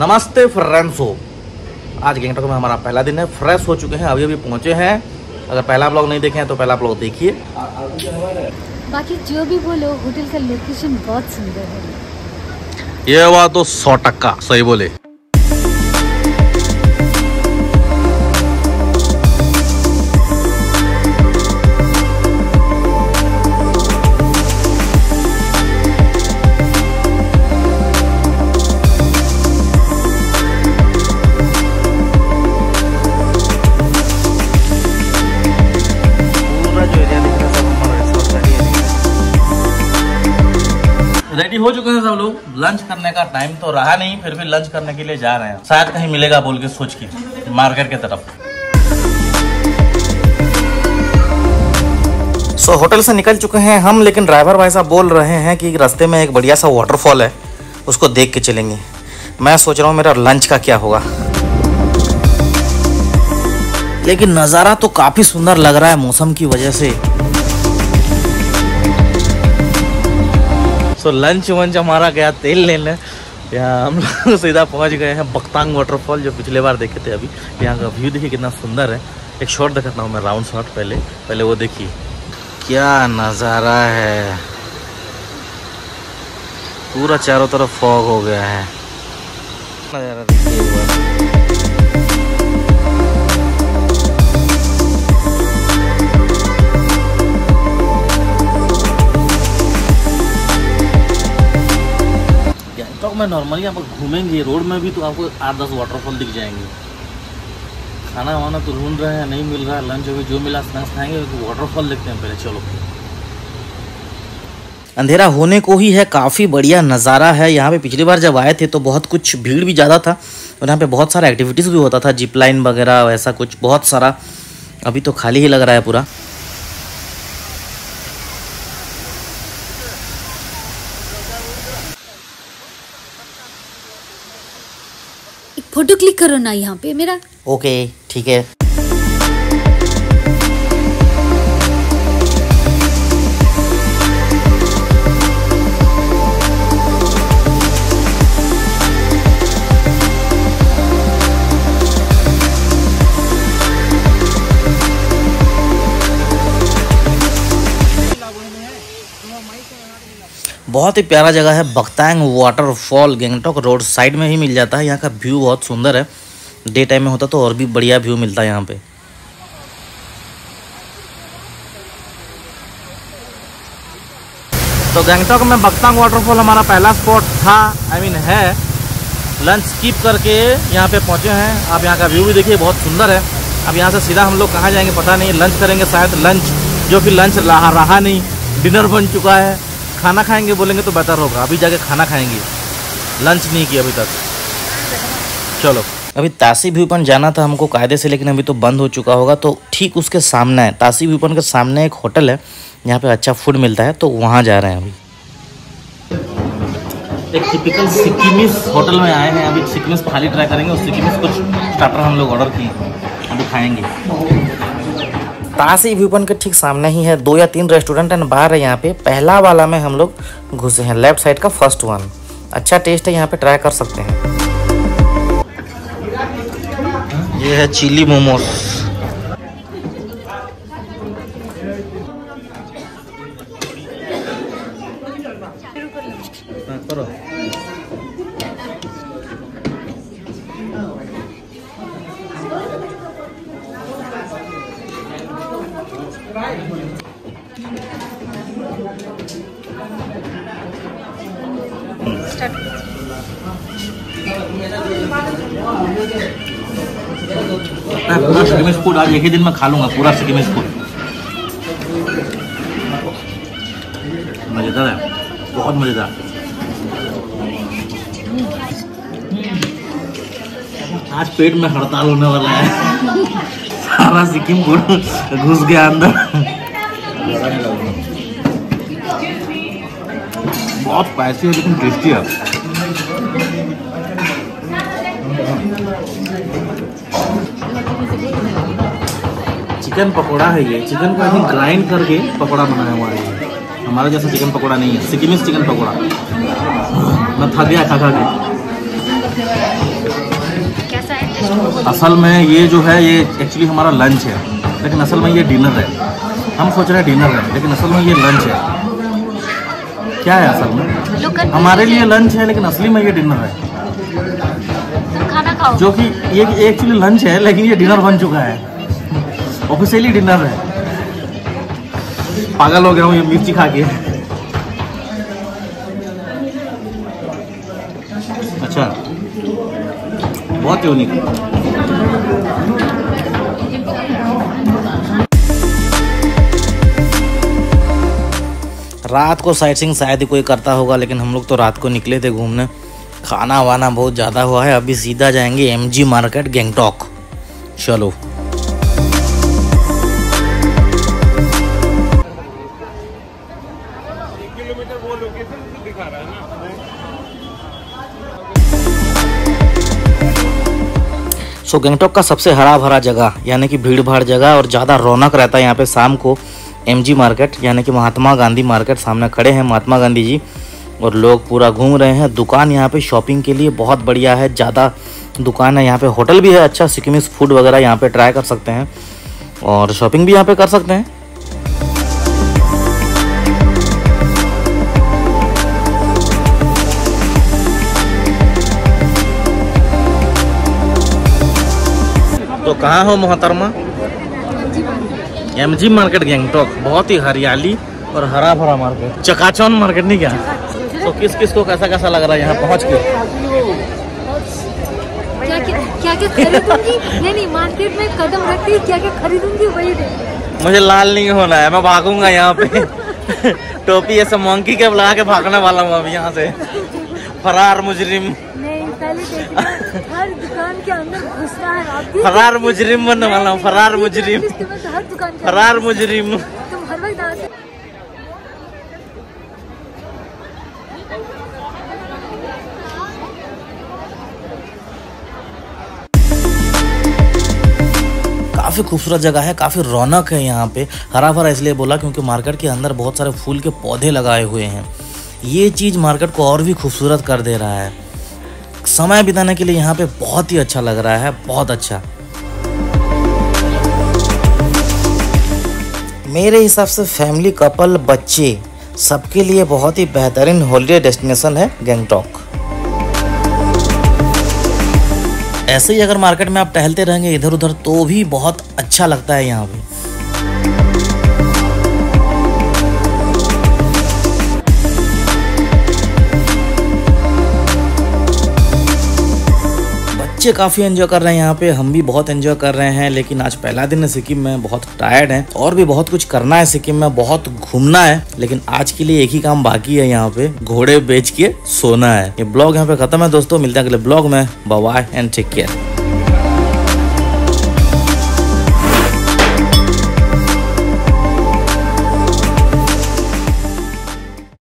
नमस्ते फ्रेंड्स। आज गैंगटॉक में हमारा पहला दिन है फ्रेश हो चुके हैं अभी अभी पहुँचे हैं। अगर पहला ब्लॉग नहीं देखे हैं तो पहला ब्लॉग देखिए। बाकी जो भी बोलो होटल का लोकेशन बहुत सुंदर है। ये बात तो सौ टक्का सही बोले। हो चुके हैं सब लोग। लंच करने का टाइम तो रहा नहीं, फिर भी लंच करने के लिए जा रहे हैं। शायद कहीं मिलेगा बोल के सोच के, मार्केट की तरफ़। सो होटल से निकल चुके हैं हम, लेकिन ड्राइवर भाई साहब बोल रहे हैं कि रास्ते में एक बढ़िया सा वाटरफॉल है, उसको देख के चलेंगे। मैं सोच रहा हूँ मेरा लंच का क्या होगा। लेकिन नज़ारा तो काफ़ी सुंदर लग रहा है मौसम की वजह से। सो लंच वंच हमारा गया तेल लेने। यहाँ हम लोग सीधा पहुँच गए हैं बख्तांग वाटरफॉल जो पिछले बार देखे थे अभी। यहाँ का व्यू देखिए कितना सुंदर है। एक शॉट दिखाता हूँ मैं राउंड शॉट पहले। पहले वो देखिए। क्या नज़ारा है। पूरा चारों तरफ़ फॉग हो गया है। नज़ारा नॉर्मली आप घूमेंगे, रोड में भी तो आपको आठ दस वाटरफॉल दिख जाएँगे। खाना वाना तो ढूंढ रहे हैं, नहीं मिल रहा है लंच अभी जो मिला स्नैक्स खाएँगे तो वाटरफॉल देखते हैं पहले, चलो। अंधेरा होने को ही है, काफ़ी बढ़िया नज़ारा है। यहाँ पे पिछली बार जब आए थे तो बहुत कुछ भीड़ भी ज़्यादा था, और यहाँ पे बहुत सारा एक्टिविटीज़ भी होता था जिप लाइन वगैरह, वैसा कुछ, बहुत सारा। अभी तो खाली ही लग रहा है पूरा। फ़ोटो क्लिक करो ना यहाँ पे मेरा। ओके ठीक है। बहुत ही प्यारा जगह है Bakthang waterfall Gangtok road side में ही मिल जाता है। यहाँ का व्यू बहुत सुंदर है। डे टाइम में होता तो और भी बढ़िया व्यू मिलता है यहाँ पे। तो गैंगटॉक में बख्तांग वाटरफॉल हमारा पहला स्पॉट था। आई I मीन mean है। लंच स्किप करके यहाँ पे पहुँचे हैं। आप यहाँ का व्यू भी देखिए, बहुत सुंदर है। अब यहाँ से सीधा हम लोग कहाँ जाएँगे पता नहीं। लंच करेंगे शायद लंच जो कि लंच रहा रहा नहीं। डिनर बन चुका है। खाना खाएँगे बोलेंगे तो बेहतर होगा। अभी जाके खाना खाएँगे। लंच नहीं किया अभी तक। चलो। अभी तासी व्यू पॉइंट जाना था हमको कायदे से लेकिन अभी तो बंद हो चुका होगा तो ठीक उसके सामने है। तासी व्यू पॉइंट के सामने एक होटल है यहाँ पे अच्छा फ़ूड मिलता है तो वहाँ जा रहे हैं अभी। एक टिपिकल सिक्किमिस होटल में आए हैं। अभी सिक्किमिस थाली ट्राई करेंगे और सिक्किमिस कुछ स्टार्टर हम लोग ऑर्डर किए हैं। अभी खाएँगे। तासी व्यूपन के ठीक सामने ही है। दो या तीन रेस्टोरेंट एंड बार है यहाँ पे। पहला वाला में हम लोग घुसे हैं। लेफ़्ट साइड का फ़र्स्ट वन अच्छा टेस्ट है यहाँ पे। ट्राई कर सकते हैं। ये है चिली मोमोज मैं पूरा सिक्किमिस फ़ूड आज एक ही दिन में खा लूँगा, पूरा सिक्किमिस फ़ूड मज़ेदार है, बहुत मज़ेदार। आज पेट में हड़ताल होने वाला है। सारा सिक्किम घुस गया अंदर। बहुत स्पाइसी है, लेकिन टेस्टी है। चिकन पकोड़ा है ये। चिकन को ऐसे ग्राइंड करके पकोड़ा बनाया हुआ है हमारा जैसा चिकन पकोड़ा नहीं है। सिक्किमिस चिकन पकोड़ा। मैं थक गया खा खा के है? टेस्ट असल में ये जो है ये एक्चुअली हमारा लंच है। लेकिन असल में ये डिनर है। हम सोच रहे हैं डिनर है लेकिन असल में ये लंच है। क्या है असल में? हमारे लिए लंच है लेकिन असली में ये डिनर है। खाना खाओ। जो कि ये एक्चुअली लंच है लेकिन ये डिनर बन चुका है। ऑफिशियली डिनर है। पागल हो गया हूँ, ये मिर्ची खा के। अच्छा। बहुत यूनिक रात को साइट सीइंग शायद ही कोई करता होगा, लेकिन हम लोग तो रात को निकले थे घूमने। खाना वाना बहुत ज़्यादा हुआ है, अभी सीधा जाएँगे एमजी मार्केट गैंगटॉक चलो। सो गैंगटॉक का सबसे हरा भरा जगह, यानी कि भीड़ भाड़ जगह और ज़्यादा रौनक रहता है यहाँ पे शाम को एमजी मार्केट यानी कि महात्मा गांधी मार्केट सामने खड़े हैं महात्मा गांधी जी और लोग पूरा घूम रहे हैं। दुकान यहाँ पे शॉपिंग के लिए बहुत बढ़िया है, ज़्यादा दुकान है। यहाँ पे होटल भी है अच्छा सिक्किमिस फ़ूड वगैरह यहाँ पे ट्राई कर सकते हैं और शॉपिंग भी यहाँ पे कर सकते हैं। तो कहाँ हो मोहतरमा? एम जी मार्केट गैंगटॉक बहुत ही हरियाली और हरा भरा मार्केट चकाचौन मार्केट नहीं क्या? तो किस किस को कैसा कैसा लग रहा है यहाँ पहुँच के? क्या क्या खरीदूँगी? नहीं नहीं मार्केट में कदम रखती क्या क्या खरीदूँगी वही मुझे लाल नहीं होना है मैं भागूँगा यहाँ पे। टोपी ऐसे मंकी के लगा के भागने वाला हूँ अब यहाँ से। फरार मुजरिम। पहले देखना हर दुकान के अंदर घुसना है आप फरार मुजरिम बनने वाला हूँ फरार मुजरिम। हर दुकान फरार मुजरिम। तुम हर वक्त आते काफ़ी खूबसूरत जगह है काफ़ी रौनक है यहाँ पे। हरा भरा इसलिए बोला क्योंकि मार्केट के अंदर बहुत सारे फूल के पौधे लगाए हुए हैं। ये चीज़ मार्केट को और भी खूबसूरत कर दे रहा है। समय बिताने के लिए यहाँ पे बहुत ही अच्छा लग रहा है, बहुत अच्छा। मेरे हिसाब से फैमिली कपल बच्चे, सबके लिए बहुत ही बेहतरीन हॉलीडे डेस्टिनेशन है गैंगटॉक ऐसे ही अगर मार्केट में आप टहलते रहेंगे इधर उधर तो भी बहुत अच्छा लगता है यहाँ पे। बच्चे काफ़ी एंजॉय कर रहे हैं यहाँ पे। हम भी बहुत एंजॉय कर रहे हैं, लेकिन आज पहला दिन है सिक्किम में, बहुत टायर्ड है। और भी बहुत कुछ करना है सिक्किम में, बहुत घूमना है, लेकिन आज के लिए एक ही काम बाकी है यहाँ पे। घोड़े बेच के सोना है। ये ब्लॉग यहाँ पे खत्म है दोस्तों, मिलते हैं अगले ब्लॉग में। Bye and take care